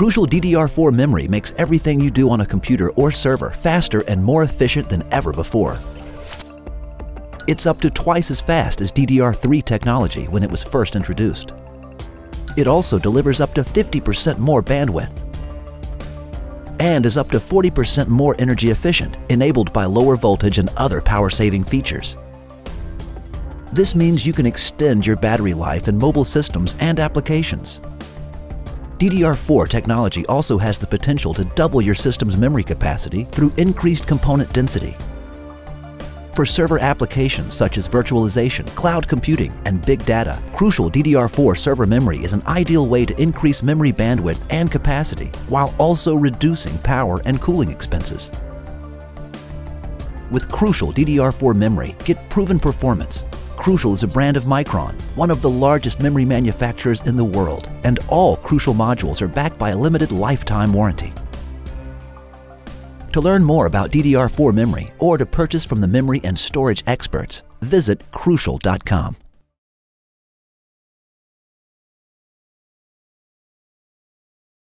Crucial DDR4 memory makes everything you do on a computer or server faster and more efficient than ever before. It's up to twice as fast as DDR3 technology when it was first introduced. It also delivers up to 50% more bandwidth and is up to 40% more energy efficient, enabled by lower voltage and other power-saving features. This means you can extend your battery life in mobile systems and applications. DDR4 technology also has the potential to double your system's memory capacity through increased component density. For server applications such as virtualization, cloud computing, and big data, Crucial DDR4 server memory is an ideal way to increase memory bandwidth and capacity while also reducing power and cooling expenses. With Crucial DDR4 memory, get proven performance. Crucial is a brand of Micron, one of the largest memory manufacturers in the world, and all Crucial modules are backed by a limited lifetime warranty. To learn more about DDR4 memory or to purchase from the memory and storage experts, visit Crucial.com.